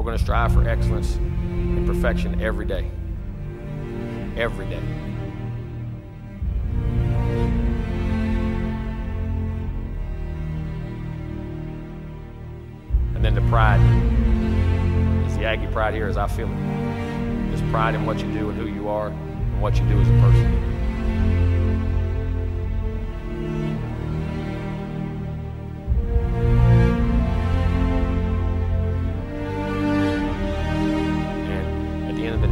We're going to strive for excellence and perfection every day. Every day. And then the pride. It's the Aggie pride here as I feel it. There's pride in what you do and who you are and what you do as a person.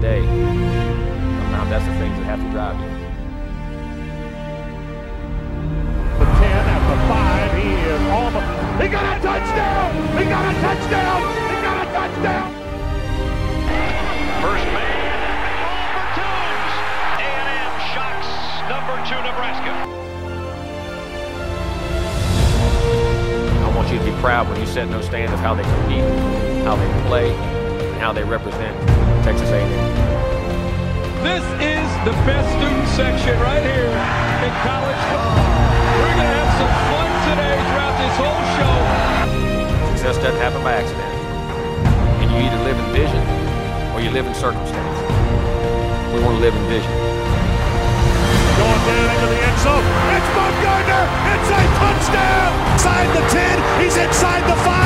The end of the day, sometimes that's the things that have to drive you. The 10 at the 5. He is almost. He got a touchdown! He got a touchdown! He got a touchdown! First man, ball for Toombs. A&M shocks number two Nebraska. I want you to be proud when you sit in those stands of how they compete, how they play, and how they represent Texas A&M. This is the best student section right here in college football. We're going to have some fun today throughout this whole show. Success doesn't happen by accident. And you either live in vision or you live in circumstance. We want to live in vision. Going down into the end zone. It's Bumgarner. It's a touchdown. Inside the 10. He's inside the 5. He's fighting